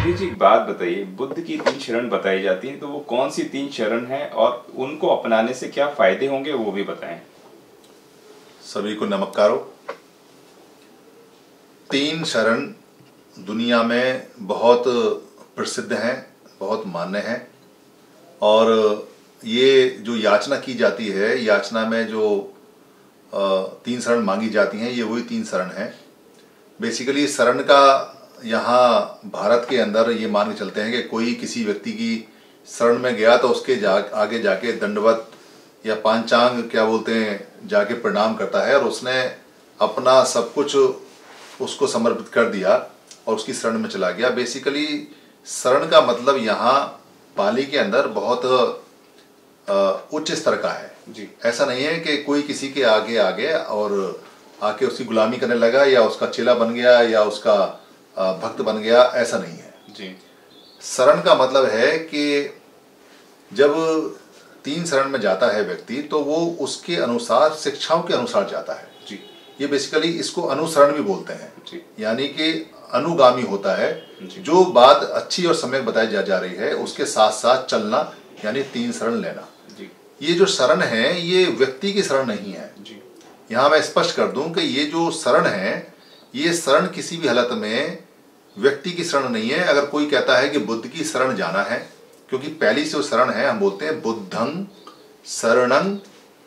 पंडित जी एक बात बताइए, बुद्ध की तीन शरण बताई जाती है तो वो कौन सी तीन शरण है और उनको अपनाने से क्या फ़ायदे होंगे, वो भी बताएँ। सभी को नमस्कारो। तीन शरण दुनिया में बहुत प्रसिद्ध हैं, बहुत मान्य हैं और ये जो याचना की जाती है, याचना में जो तीन शरण मांगी जाती हैं, ये वही तीन शरण हैं। बेसिकली शरण का यहाँ भारत के अंदर ये मान के चलते हैं कि कोई किसी व्यक्ति की शरण में गया तो उसके जा आगे जाके दंडवत या पांचांग क्या बोलते हैं जाके प्रणाम करता है और उसने अपना सब कुछ उसको समर्पित कर दिया और उसकी शरण में चला गया। बेसिकली शरण का मतलब यहाँ पाली के अंदर बहुत उच्च स्तर का है। जी। ऐसा नहीं है कि कोई किसी के आगे आ गया और आके उसकी गुलामी करने लगा या उसका चेला बन गया या उसका भक्त बन गया ऐसा नहीं है। जी। शरण का मतलब है कि जब तीन शरण में जाता है व्यक्ति तो वो उसके अनुसार शिक्षाओं के अनुसार जाता है। जी। ये बेसिकली इसको अनुसरण भी बोलते हैं। यानी कि अनुगामी होता है। जो। बात अच्छी और समय बताई जा, जा रही है उसके साथ साथ चलना यानी तीन शरण लेना। जी। ये जो शरण है ये व्यक्ति की शरण नहीं है। यहाँ मैं स्पष्ट कर दूँ कि ये जो शरण है ये शरण किसी भी हालत में व्यक्ति की शरण नहीं है। अगर कोई कहता है कि बुद्ध की शरण जाना है क्योंकि पहली से शरण है हम बोलते हैं बुद्धं शरणं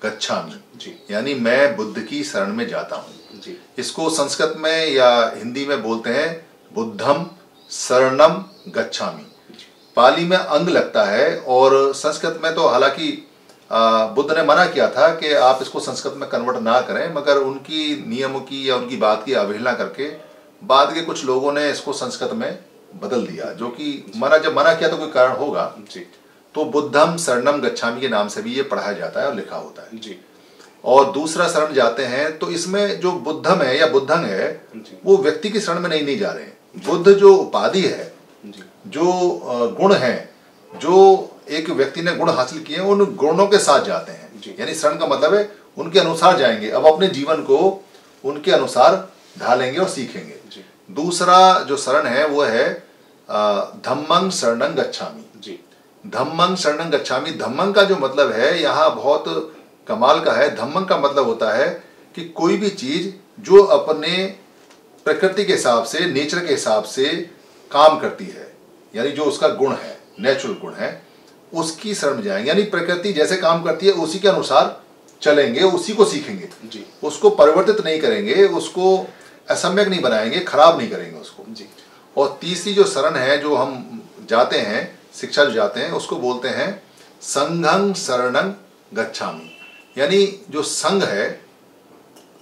गच्छामि। यानी मैं बुद्ध की शरण में जाता हूँ। इसको संस्कृत में या हिंदी में बोलते हैं बुद्धम शरणम गच्छामि। पाली में अंग लगता है और संस्कृत में तो हालाँकि बुद्ध ने मना किया था कि आप इसको संस्कृत में कन्वर्ट ना करें मगर उनकी नियम की या उनकी बात की अवहेलना करके बाद के कुछ लोगों ने इसको संस्कृत में बदल दिया जो कि मना जब मना किया तो कोई कारण होगा। जी। तो बुद्धम शरणम गच्छामी के नाम से भी ये पढ़ाया जाता है और लिखा होता है। जी। और दूसरा शरण जाते हैं तो इसमें जो बुद्धम है या बुद्धंग है वो व्यक्ति की शरण में नहीं नहीं जा रहे हैं। बुद्ध जो उपाधि है जो। गुण है जो एक व्यक्ति ने गुण हासिल किए उन गुणों के साथ जाते हैं। यानी शरण का मतलब है उनके अनुसार जाएँगे। अब अपने जीवन को उनके अनुसार ढालेंगे और सीखेंगे। दूसरा जो शरण है वो है धम्मंग शरणंग गच्छामी। धम्मंग शरणंग गच्छामी। धम्मंग का जो मतलब है यहाँ बहुत कमाल का है। धम्मंग का मतलब होता है कि कोई भी चीज़ जो अपने प्रकृति के हिसाब से नेचर के हिसाब से काम करती है यानी जो उसका गुण है नेचुरल गुण है उसकी शरण में जाएँगे। यानी प्रकृति जैसे काम करती है उसी के अनुसार चलेंगे उसी को सीखेंगे। जी। उसको परिवर्तित नहीं करेंगे उसको असम्यक नहीं बनाएँगे खराब नहीं करेंगे उसको। जी। और तीसरी जो शरण है जो हम जाते हैं शिक्षा जो जाते हैं उसको बोलते हैं संघं शरणं गच्छामी। यानी जो संघ है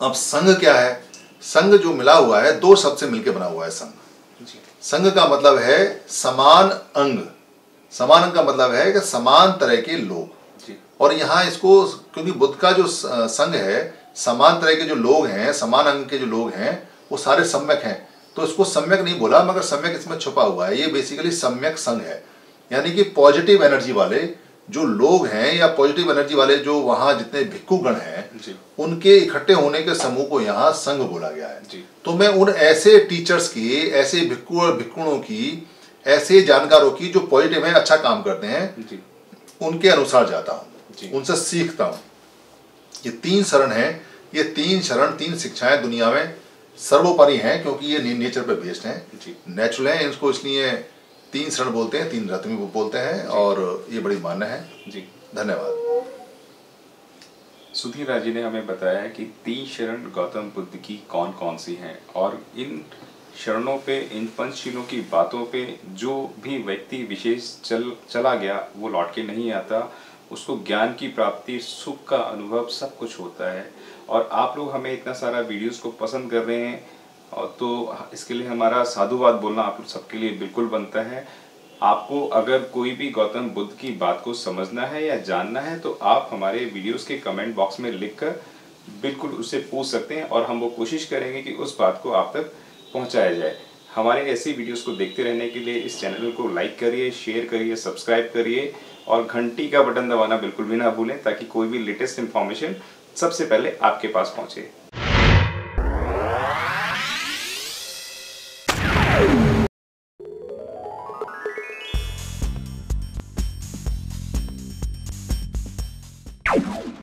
अब संघ क्या है? संघ जो मिला हुआ है दो शब्द से मिलकर बना हुआ है संघ। संघ का मतलब है समान अंग। समान अंग का मतलब है कि समान तरह के लोग। और यहाँ इसको क्योंकि बुद्ध का जो संघ है समान तरह के जो लोग हैं समान अंग के जो लोग हैं वो सारे सम्यक हैं। तो इसको सम्यक नहीं बोला मगर सम्यक इसमें छुपा हुआ है। ये बेसिकली सम्यक संघ है। यानी कि पॉजिटिव एनर्जी वाले जो लोग हैं या पॉजिटिव एनर्जी वाले जो वहाँ जितने भिक्खु गण हैं उनके इकट्ठे होने के समूह को यहाँ संघ बोला गया है। तो मैं उन ऐसे टीचर्स की ऐसे भिक्खु और भिक्खुणों की ऐसे जानकारों की जो पॉजिटिव है अच्छा काम करते हैं उनके अनुसार जाता हूँ। उनसे सीखता हूँ। ये तीन शरण है। ये तीन शरण तीन शिक्षाएँ दुनिया में सर्वोपरि हैं क्योंकि ये नेचर पे बेस्ड हैं। नेचुरल हैं इसको इसलिए तीन शरण बोलते हैं तीन रत्न भी बोलते हैं और ये बड़ी मान्य है। जी। धन्यवाद। सुधीर जी ने हमें बताया कि तीन शरण गौतम बुद्ध की कौन कौन सी हैं और इन शरणों पे इन पंचशीलों की बातों पे जो भी व्यक्ति विशेष चल चला गया वो लौट के नहीं आता। उसको ज्ञान की प्राप्ति, सुख का अनुभव सब कुछ होता है। और आप लोग हमें इतना सारा वीडियोस को पसंद कर रहे हैं, और तो इसके लिए हमारा साधुवाद बोलना आप लोग सबके लिए बिल्कुल बनता है। आपको अगर कोई भी गौतम बुद्ध की बात को समझना है या जानना है तो आप हमारे वीडियोस के कमेंट बॉक्स में लिखकर बिल्कुल उससे पूछ सकते हैं, और हम वो कोशिश करेंगे कि उस बात को आप तक पहुँचाया जाए। हमारे ऐसी वीडियोस को देखते रहने के लिए इस चैनल को लाइक करिए, शेयर करिए, सब्सक्राइब करिए और घंटी का बटन दबाना बिल्कुल भी ना भूलें ताकि कोई भी लेटेस्ट इन्फॉर्मेशन सबसे पहले आपके पास पहुँचे।